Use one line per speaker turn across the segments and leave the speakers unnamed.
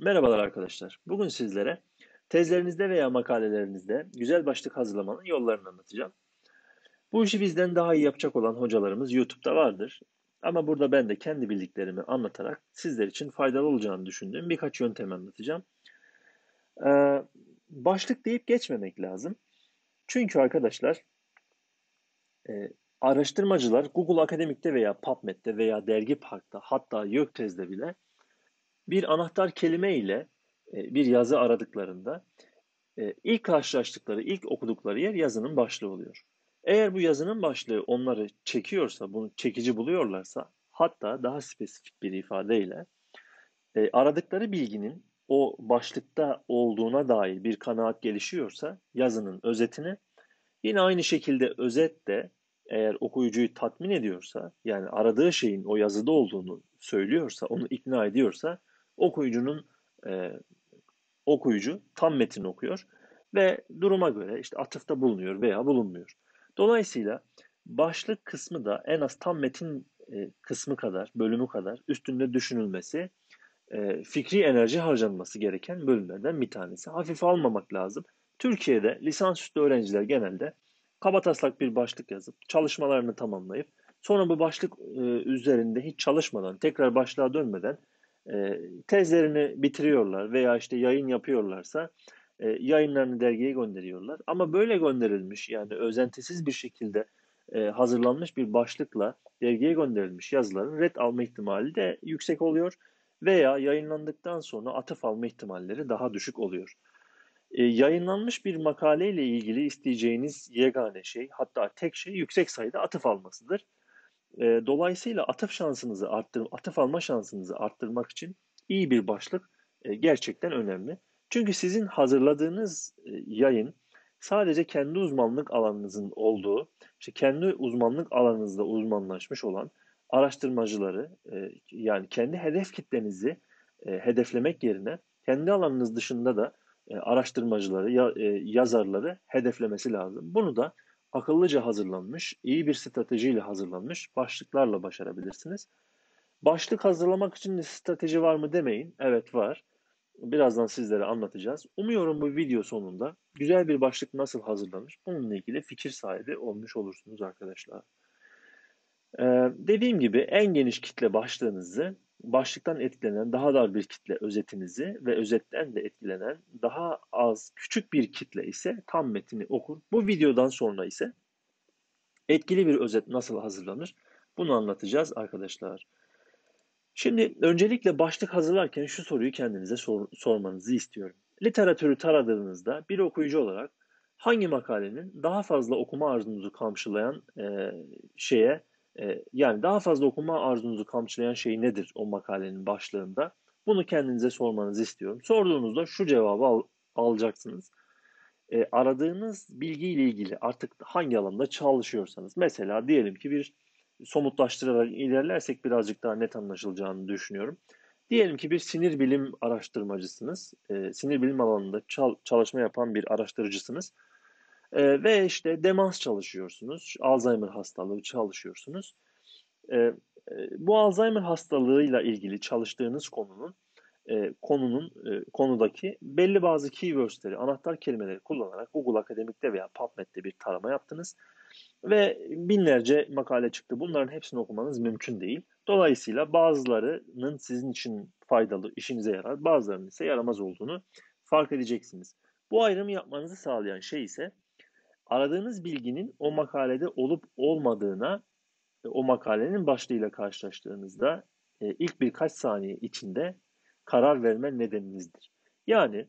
Merhabalar arkadaşlar. Bugün sizlere tezlerinizde veya makalelerinizde güzel başlık hazırlamanın yollarını anlatacağım. Bu işi bizden daha iyi yapacak olan hocalarımız YouTube'da vardır. Ama burada ben de kendi bildiklerimi anlatarak sizler için faydalı olacağını düşündüğüm birkaç yöntem anlatacağım. Ee, başlık deyip geçmemek lazım. Çünkü arkadaşlar e, araştırmacılar Google Akademik'te veya PubMed'de veya Dergi Park'ta hatta YÖKTEZ'de bile bir anahtar kelime ile e, bir yazı aradıklarında e, ilk karşılaştıkları, ilk okudukları yer yazının başlığı oluyor. Eğer bu yazının başlığı onları çekiyorsa, bunu çekici buluyorlarsa, hatta daha spesifik bir ifadeyle e, aradıkları bilginin o başlıkta olduğuna dair bir kanaat gelişiyorsa yazının özetini yine aynı şekilde özet de eğer okuyucuyu tatmin ediyorsa yani aradığı şeyin o yazıda olduğunu söylüyorsa, onu ikna ediyorsa okuyucunun e, okuyucu tam metin okuyor ve duruma göre işte atıfta bulunuyor veya bulunmuyor. Dolayısıyla başlık kısmı da en az tam metin e, kısmı kadar, bölümü kadar üstünde düşünülmesi, e, fikri enerji harcanması gereken bölümlerden bir tanesi. Hafif almamak lazım. Türkiye'de lisansüstü öğrenciler genelde kabataslak bir başlık yazıp çalışmalarını tamamlayıp sonra bu başlık e, üzerinde hiç çalışmadan, tekrar başlığa dönmeden e, tezlerini bitiriyorlar veya işte yayın yapıyorlarsa e, yayınlarını dergiye gönderiyorlar. Ama böyle gönderilmiş yani özentisiz bir şekilde e, hazırlanmış bir başlıkla dergiye gönderilmiş yazıların red alma ihtimali de yüksek oluyor veya yayınlandıktan sonra atıf alma ihtimalleri daha düşük oluyor. E, yayınlanmış bir makaleyle ilgili isteyeceğiniz yegane şey hatta tek şey yüksek sayıda atıf almasıdır. E, dolayısıyla atıf şansınızı arttır, atıf alma şansınızı arttırmak için iyi bir başlık e, gerçekten önemli. Çünkü sizin hazırladığınız e, yayın sadece kendi uzmanlık alanınızın olduğu, işte kendi uzmanlık alanınızda uzmanlaşmış olan araştırmacıları e, yani kendi hedef kitlenizi e, hedeflemek yerine kendi alanınız dışında da e, araştırmacıları, ya, e, yazarları hedeflemesi lazım. Bunu da akıllıca hazırlanmış, iyi bir stratejiyle hazırlanmış başlıklarla başarabilirsiniz. Başlık hazırlamak için strateji var mı demeyin. Evet var. Birazdan sizlere anlatacağız. Umuyorum bu video sonunda güzel bir başlık nasıl hazırlanır bununla ilgili fikir sahibi olmuş olursunuz arkadaşlar. Ee, dediğim gibi en geniş kitle başlığınızı başlıktan etkilenen daha dar bir kitle özetinizi ve özetten de etkilenen daha az küçük bir kitle ise tam metni okur. Bu videodan sonra ise etkili bir özet nasıl hazırlanır bunu anlatacağız arkadaşlar. Şimdi öncelikle başlık hazırlarken şu soruyu kendinize sor, sormanızı istiyorum. Literatürü taradığınızda bir okuyucu olarak hangi makalenin daha fazla okuma arzunuzu kamçılayan e, şeye e, yani daha fazla okuma arzunuzu kamçılayan şey nedir o makalenin başlığında? Bunu kendinize sormanızı istiyorum. Sorduğunuzda şu cevabı al, alacaksınız. E, aradığınız bilgiyle ilgili artık hangi alanda çalışıyorsanız mesela diyelim ki bir somutlaştırarak ilerlersek birazcık daha net anlaşılacağını düşünüyorum. Diyelim ki bir sinir bilim araştırmacısınız. E, sinir bilim alanında çal, çalışma yapan bir araştırıcısınız. E, ve işte demans çalışıyorsunuz, Alzheimer hastalığı çalışıyorsunuz. E, e, bu Alzheimer hastalığıyla ilgili çalıştığınız konunun e, konunun e, konudaki belli bazı keywordsleri, anahtar kelimeleri kullanarak Google Akademik'te veya PubMed'de bir tarama yaptınız ve binlerce makale çıktı. Bunların hepsini okumanız mümkün değil. Dolayısıyla bazılarının sizin için faydalı, işinize yarar, bazılarının ise yaramaz olduğunu fark edeceksiniz. Bu ayrımı yapmanızı sağlayan şey ise aradığınız bilginin o makalede olup olmadığına o makalenin başlığıyla karşılaştığınızda e, ilk birkaç saniye içinde karar verme nedeninizdir. Yani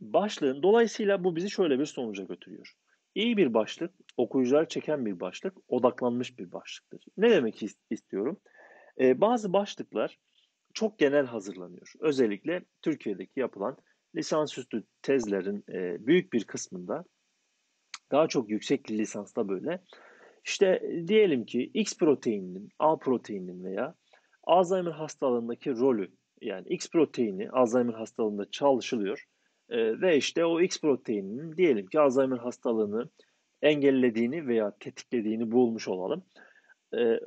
başlığın dolayısıyla bu bizi şöyle bir sonuca götürüyor. İyi bir başlık, okuyucular çeken bir başlık, odaklanmış bir başlıktır. Ne demek istiyorum? Ee, bazı başlıklar çok genel hazırlanıyor. Özellikle Türkiye'deki yapılan lisansüstü tezlerin e, büyük bir kısmında daha çok yüksek lisansta böyle. İşte diyelim ki X proteininin, A proteininin veya Alzheimer hastalığındaki rolü yani X proteini Alzheimer hastalığında çalışılıyor e, ve işte o X proteininin diyelim ki Alzheimer hastalığını engellediğini veya tetiklediğini bulmuş olalım. E,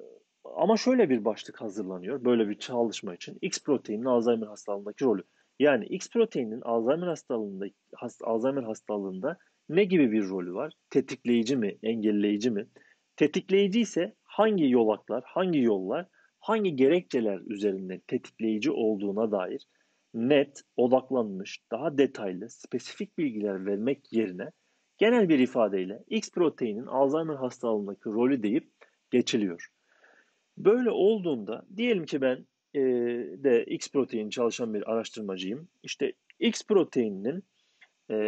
ama şöyle bir başlık hazırlanıyor böyle bir çalışma için. X proteinin Alzheimer hastalığındaki rolü. Yani X proteininin Alzheimer hastalığında hast, Alzheimer hastalığında ne gibi bir rolü var? Tetikleyici mi, engelleyici mi? Tetikleyici ise hangi yolaklar, hangi yollar, hangi gerekçeler üzerinde tetikleyici olduğuna dair net, odaklanmış, daha detaylı, spesifik bilgiler vermek yerine genel bir ifadeyle X proteinin Alzheimer hastalığındaki rolü deyip geçiliyor. Böyle olduğunda diyelim ki ben e, de X protein çalışan bir araştırmacıyım. İşte X proteininin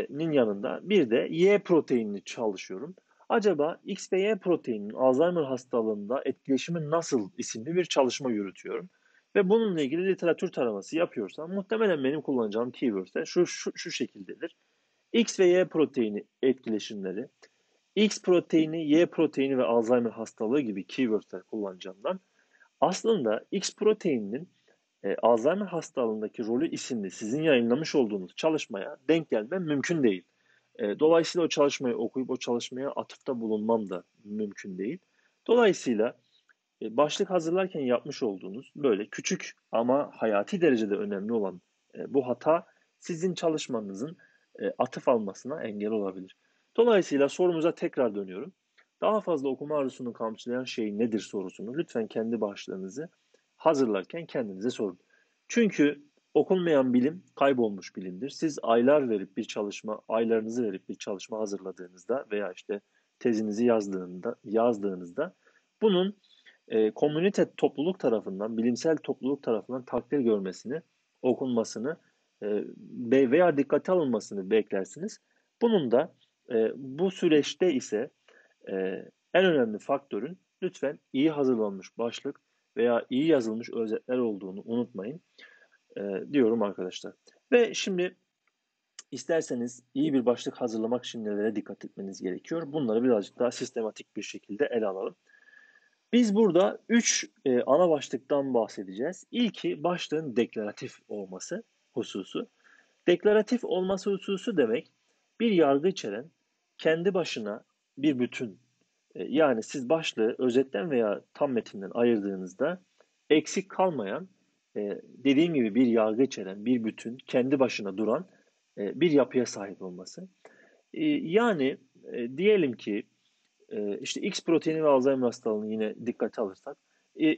nin yanında bir de Y proteinini çalışıyorum. Acaba X ve Y proteininin Alzheimer hastalığında etkileşimi nasıl isimli bir çalışma yürütüyorum. Ve bununla ilgili literatür taraması yapıyorsam muhtemelen benim kullanacağım keywordler şu, şu, şu şekildedir. X ve Y proteini etkileşimleri, X proteini, Y proteini ve Alzheimer hastalığı gibi keywordler kullanacağımdan aslında X proteininin e, Alzheimer hastalığındaki rolü isimli sizin yayınlamış olduğunuz çalışmaya denk gelmem mümkün değil. E, dolayısıyla o çalışmayı okuyup o çalışmaya atıfta bulunmam da mümkün değil. Dolayısıyla e, başlık hazırlarken yapmış olduğunuz böyle küçük ama hayati derecede önemli olan e, bu hata sizin çalışmanızın e, atıf almasına engel olabilir. Dolayısıyla sorumuza tekrar dönüyorum. Daha fazla okuma arzusunu kamçılayan şey nedir sorusunu lütfen kendi başlığınızı hazırlarken kendinize sorun. Çünkü okunmayan bilim kaybolmuş bilimdir. Siz aylar verip bir çalışma, aylarınızı verip bir çalışma hazırladığınızda veya işte tezinizi yazdığında, yazdığınızda bunun e, komünite topluluk tarafından, bilimsel topluluk tarafından takdir görmesini, okunmasını e, veya dikkate alınmasını beklersiniz. Bunun da e, bu süreçte ise e, en önemli faktörün lütfen iyi hazırlanmış başlık veya iyi yazılmış özetler olduğunu unutmayın e, diyorum arkadaşlar. Ve şimdi isterseniz iyi bir başlık hazırlamak için nelere dikkat etmeniz gerekiyor? Bunları birazcık daha sistematik bir şekilde ele alalım. Biz burada 3 e, ana başlıktan bahsedeceğiz. İlki başlığın deklaratif olması hususu. Deklaratif olması hususu demek bir yargı içeren kendi başına bir bütün. E, yani siz başlığı özetten veya tam metinden ayırdığınızda eksik kalmayan e, dediğim gibi bir yargı içeren bir bütün kendi başına duran e, bir yapıya sahip olması. Yani diyelim ki işte X proteini ve Alzheimer hastalığını yine dikkate alırsak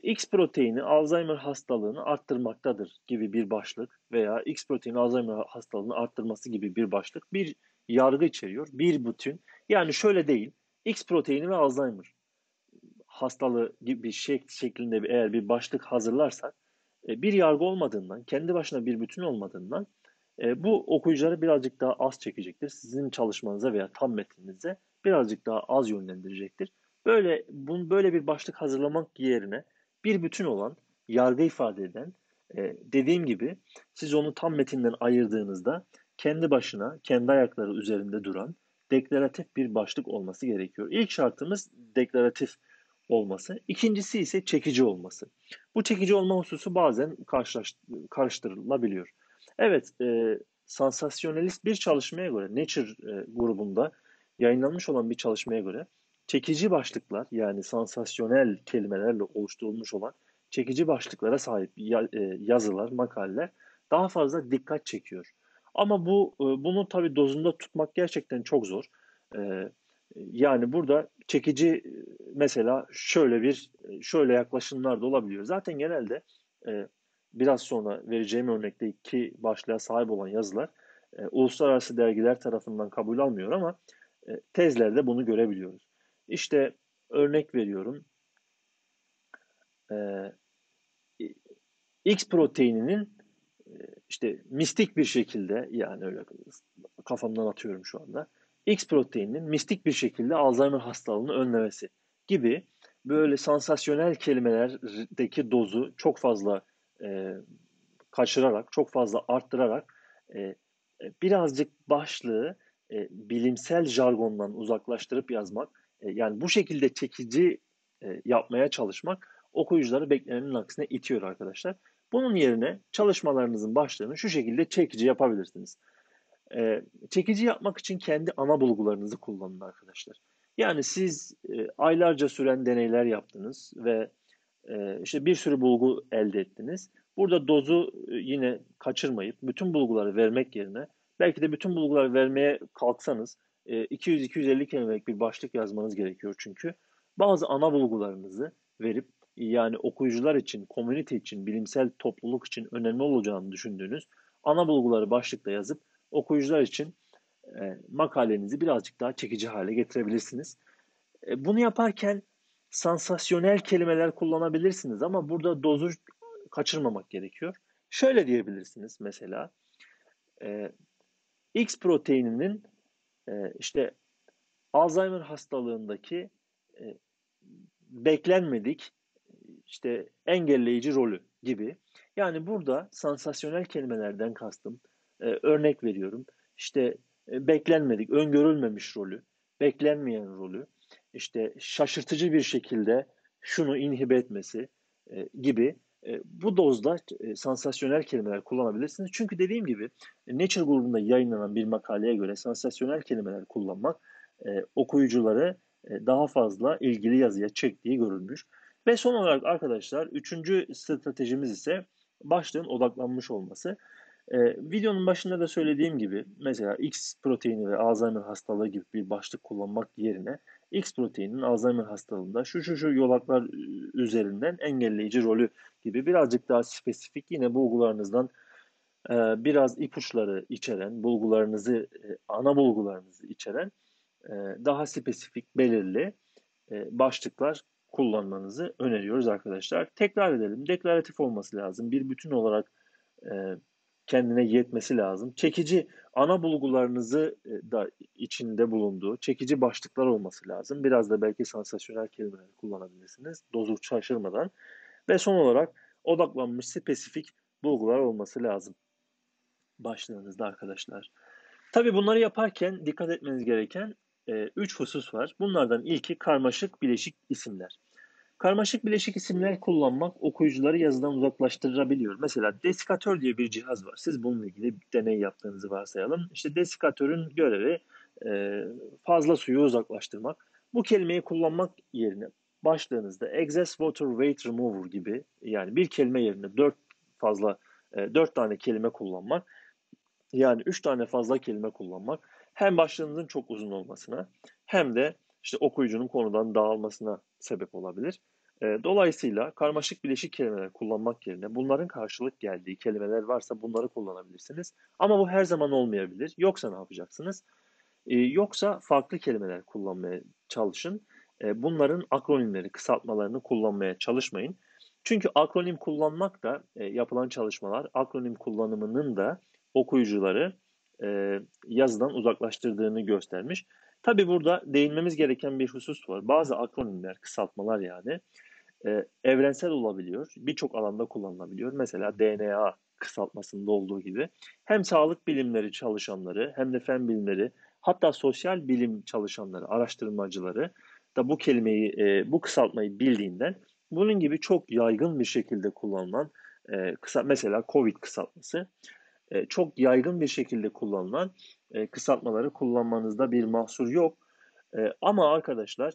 X proteini Alzheimer hastalığını arttırmaktadır gibi bir başlık veya X proteini Alzheimer hastalığını arttırması gibi bir başlık bir yargı içeriyor. Bir bütün. Yani şöyle değil. X proteini ve Alzheimer hastalığı gibi bir şey şeklinde bir, eğer bir başlık hazırlarsak e, bir yargı olmadığından, kendi başına bir bütün olmadığından e, bu okuyucuları birazcık daha az çekecektir. Sizin çalışmanıza veya tam metninize birazcık daha az yönlendirecektir. Böyle bunu böyle bir başlık hazırlamak yerine bir bütün olan, yargı ifade eden, e, dediğim gibi siz onu tam metinden ayırdığınızda kendi başına, kendi ayakları üzerinde duran deklaratif bir başlık olması gerekiyor. İlk şartımız deklaratif olması. İkincisi ise çekici olması. Bu çekici olma hususu bazen karıştırılabiliyor. Evet, e, sansasyonelist bir çalışmaya göre, Nature e, grubunda yayınlanmış olan bir çalışmaya göre çekici başlıklar yani sansasyonel kelimelerle oluşturulmuş olan çekici başlıklara sahip e, yazılar, makaleler daha fazla dikkat çekiyor. Ama bu e, bunu tabii dozunda tutmak gerçekten çok zor. E, yani burada çekici mesela şöyle bir şöyle yaklaşımlar da olabiliyor. Zaten genelde biraz sonra vereceğim örnekte iki başlığa sahip olan yazılar uluslararası dergiler tarafından kabul almıyor ama tezlerde bunu görebiliyoruz. İşte örnek veriyorum. X proteininin işte mistik bir şekilde yani öyle kafamdan atıyorum şu anda. X proteininin mistik bir şekilde Alzheimer hastalığını önlemesi gibi böyle sansasyonel kelimelerdeki dozu çok fazla e, kaçırarak, çok fazla arttırarak e, e birazcık başlığı e, bilimsel jargondan uzaklaştırıp yazmak, e, yani bu şekilde çekici e, yapmaya çalışmak okuyucuları beklenenin aksine itiyor arkadaşlar. Bunun yerine çalışmalarınızın başlığını şu şekilde çekici yapabilirsiniz. Ee, çekici yapmak için kendi ana bulgularınızı kullanın arkadaşlar. Yani siz e, aylarca süren deneyler yaptınız ve e, işte bir sürü bulgu elde ettiniz. Burada dozu e, yine kaçırmayıp bütün bulguları vermek yerine belki de bütün bulguları vermeye kalksanız 200-250 e, kelimelik bir başlık yazmanız gerekiyor çünkü. Bazı ana bulgularınızı verip yani okuyucular için, komünite için, bilimsel topluluk için önemli olacağını düşündüğünüz ana bulguları başlıkta yazıp okuyucular için e, makalenizi birazcık daha çekici hale getirebilirsiniz. E, bunu yaparken sansasyonel kelimeler kullanabilirsiniz ama burada dozu kaçırmamak gerekiyor. Şöyle diyebilirsiniz mesela e, X proteininin e, işte Alzheimer hastalığındaki e, beklenmedik işte engelleyici rolü gibi. Yani burada sansasyonel kelimelerden kastım e, örnek veriyorum. İşte e, beklenmedik, öngörülmemiş rolü, beklenmeyen rolü, işte şaşırtıcı bir şekilde şunu inhibe etmesi e, gibi e, bu dozda e, sansasyonel kelimeler kullanabilirsiniz. Çünkü dediğim gibi Nature grubunda yayınlanan bir makaleye göre sansasyonel kelimeler kullanmak e, okuyucuları e, daha fazla ilgili yazıya çektiği görülmüş. Ve son olarak arkadaşlar üçüncü stratejimiz ise başlığın odaklanmış olması. Ee, videonun başında da söylediğim gibi mesela X proteini ve Alzheimer hastalığı gibi bir başlık kullanmak yerine X proteininin Alzheimer hastalığında şu şu şu yolaklar üzerinden engelleyici rolü gibi birazcık daha spesifik yine bulgularınızdan e, biraz ipuçları içeren, bulgularınızı, e, ana bulgularınızı içeren e, daha spesifik, belirli e, başlıklar kullanmanızı öneriyoruz arkadaşlar. Tekrar edelim. Deklaratif olması lazım. Bir bütün olarak e, kendine yetmesi lazım. Çekici ana bulgularınızı e, da içinde bulunduğu çekici başlıklar olması lazım. Biraz da belki sansasyonel kelimeler kullanabilirsiniz. Dozu şaşırmadan. Ve son olarak odaklanmış spesifik bulgular olması lazım. Başlığınızda arkadaşlar. Tabi bunları yaparken dikkat etmeniz gereken e, üç husus var. Bunlardan ilki karmaşık bileşik isimler. Karmaşık bileşik isimler kullanmak okuyucuları yazıdan uzaklaştırabiliyor. Mesela desikatör diye bir cihaz var. Siz bununla ilgili bir deney yaptığınızı varsayalım. İşte desikatörün görevi e, fazla suyu uzaklaştırmak. Bu kelimeyi kullanmak yerine başlığınızda excess water weight remover gibi yani bir kelime yerine dört fazla e, dört tane kelime kullanmak yani üç tane fazla kelime kullanmak hem başlığınızın çok uzun olmasına hem de işte okuyucunun konudan dağılmasına sebep olabilir. E, dolayısıyla karmaşık bileşik kelimeler kullanmak yerine bunların karşılık geldiği kelimeler varsa bunları kullanabilirsiniz. Ama bu her zaman olmayabilir. Yoksa ne yapacaksınız? E, yoksa farklı kelimeler kullanmaya çalışın. E, bunların akronimleri, kısaltmalarını kullanmaya çalışmayın. Çünkü akronim kullanmak da yapılan çalışmalar akronim kullanımının da okuyucuları yazıdan uzaklaştırdığını göstermiş. Tabi burada değinmemiz gereken bir husus var. Bazı akronimler, kısaltmalar yani e, evrensel olabiliyor. Birçok alanda kullanılabiliyor. Mesela DNA kısaltmasında olduğu gibi hem sağlık bilimleri çalışanları hem de fen bilimleri hatta sosyal bilim çalışanları, araştırmacıları da bu kelimeyi, e, bu kısaltmayı bildiğinden bunun gibi çok yaygın bir şekilde kullanılan e, kısa mesela COVID kısaltması e, çok yaygın bir şekilde kullanılan kısaltmaları kullanmanızda bir mahsur yok. Ama arkadaşlar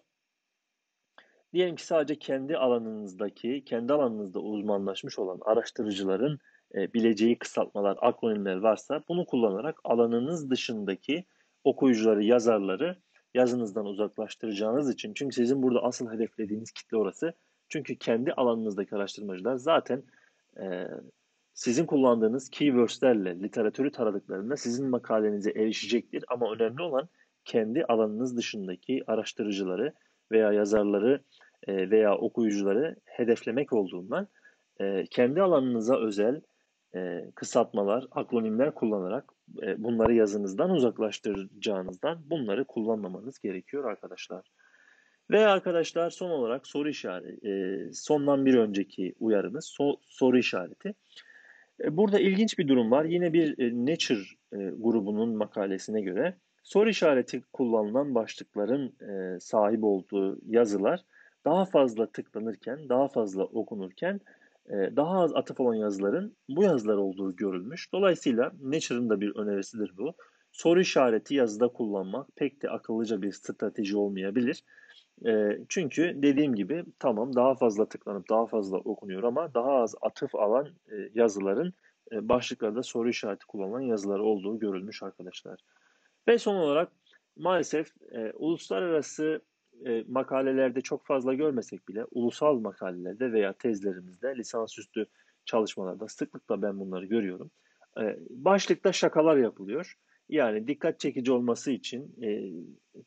diyelim ki sadece kendi alanınızdaki, kendi alanınızda uzmanlaşmış olan araştırıcıların e, bileceği kısaltmalar, akronimler varsa bunu kullanarak alanınız dışındaki okuyucuları, yazarları yazınızdan uzaklaştıracağınız için. Çünkü sizin burada asıl hedeflediğiniz kitle orası. Çünkü kendi alanınızdaki araştırmacılar zaten e, sizin kullandığınız keywordslerle literatürü taradıklarında sizin makalenize erişecektir. Ama önemli olan kendi alanınız dışındaki araştırıcıları veya yazarları e, veya okuyucuları hedeflemek olduğundan e, kendi alanınıza özel e, kısaltmalar, akronimler kullanarak bunları yazınızdan uzaklaştıracağınızdan bunları kullanmamanız gerekiyor arkadaşlar. Ve arkadaşlar son olarak soru işareti, sondan bir önceki uyarımız soru işareti. Burada ilginç bir durum var. Yine bir e, Nature grubunun makalesine göre soru işareti kullanılan başlıkların sahip olduğu yazılar daha fazla tıklanırken, daha fazla okunurken daha az atıf olan yazıların bu yazılar olduğu görülmüş. Dolayısıyla Nature'ın da bir önerisidir bu. Soru işareti yazıda kullanmak pek de akıllıca bir strateji olmayabilir. E, çünkü dediğim gibi tamam daha fazla tıklanıp daha fazla okunuyor ama daha az atıf alan e, yazıların e, başlıklarda soru işareti kullanılan yazılar olduğu görülmüş arkadaşlar. Ve son olarak maalesef e, uluslararası e, makalelerde çok fazla görmesek bile ulusal makalelerde veya tezlerimizde lisansüstü çalışmalarda sıklıkla ben bunları görüyorum. E, başlıkta şakalar yapılıyor. Yani dikkat çekici olması için e,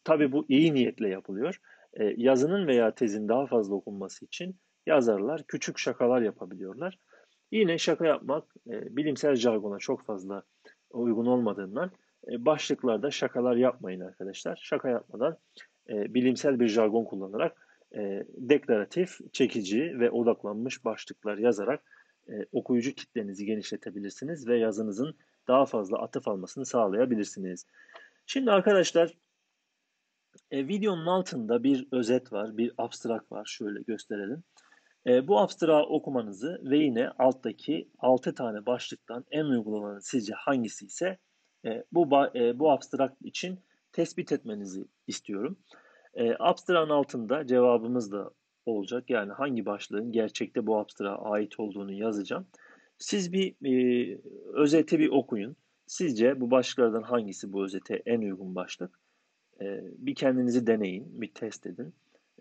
tabii bu iyi niyetle yapılıyor. E, yazının veya tezin daha fazla okunması için yazarlar küçük şakalar yapabiliyorlar. Yine şaka yapmak e, bilimsel jargona çok fazla uygun olmadığından başlıklarda şakalar yapmayın arkadaşlar. Şaka yapmadan e, bilimsel bir jargon kullanarak e, deklaratif, çekici ve odaklanmış başlıklar yazarak e, okuyucu kitlenizi genişletebilirsiniz ve yazınızın daha fazla atıf almasını sağlayabilirsiniz. Şimdi arkadaşlar e, videonun altında bir özet var, bir abstrak var. Şöyle gösterelim. E, bu abstrağı okumanızı ve yine alttaki 6 tane başlıktan en uygulamanın sizce hangisi ise e, bu e, bu abstrak için tespit etmenizi istiyorum. E, abstrağın altında cevabımız da olacak. Yani hangi başlığın gerçekte bu abstrağa ait olduğunu yazacağım. Siz bir e, özeti bir okuyun. Sizce bu başlıklardan hangisi bu özete en uygun başlık? E, bir kendinizi deneyin, bir test edin.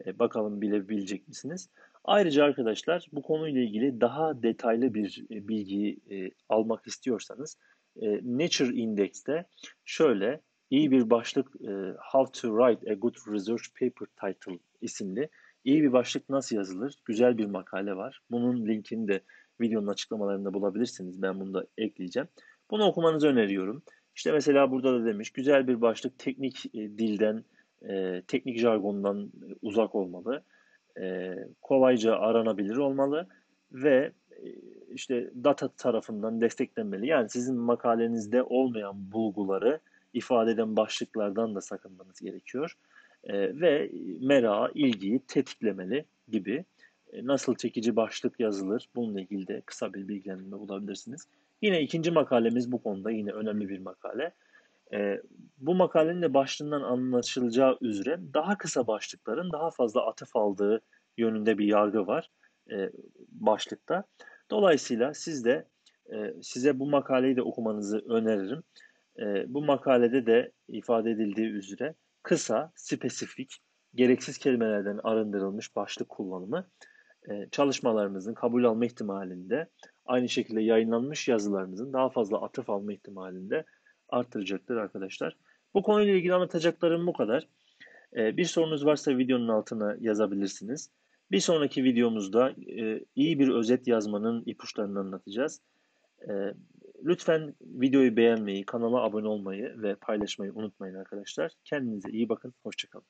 E, bakalım bilebilecek misiniz? Ayrıca arkadaşlar bu konuyla ilgili daha detaylı bir e, bilgi e, almak istiyorsanız e, Nature Index'te şöyle iyi bir başlık e, How to Write a Good Research Paper Title isimli iyi bir başlık nasıl yazılır? Güzel bir makale var. Bunun linkini de videonun açıklamalarında bulabilirsiniz. Ben bunu da ekleyeceğim. Bunu okumanızı öneriyorum. İşte mesela burada da demiş güzel bir başlık teknik e, dilden, teknik jargondan uzak olmalı. Kolayca aranabilir olmalı ve işte data tarafından desteklenmeli. Yani sizin makalenizde olmayan bulguları ifade eden başlıklardan da sakınmanız gerekiyor. E, ve mera, ilgiyi tetiklemeli gibi e, nasıl çekici başlık yazılır bununla ilgili de kısa bir bilgilendirme bulabilirsiniz. Yine ikinci makalemiz bu konuda yine önemli bir makale. E, bu makalenin de başlığından anlaşılacağı üzere daha kısa başlıkların daha fazla atıf aldığı yönünde bir yargı var e, başlıkta. Dolayısıyla siz de e, size bu makaleyi de okumanızı öneririm. E, bu makalede de ifade edildiği üzere kısa, spesifik, gereksiz kelimelerden arındırılmış başlık kullanımı e, çalışmalarınızın kabul alma ihtimalinde aynı şekilde yayınlanmış yazılarınızın daha fazla atıf alma ihtimalinde artıracaktır arkadaşlar. Bu konuyla ilgili anlatacaklarım bu kadar. E, bir sorunuz varsa videonun altına yazabilirsiniz. Bir sonraki videomuzda e, iyi bir özet yazmanın ipuçlarını anlatacağız. E, lütfen videoyu beğenmeyi, kanala abone olmayı ve paylaşmayı unutmayın arkadaşlar. Kendinize iyi bakın, hoşçakalın.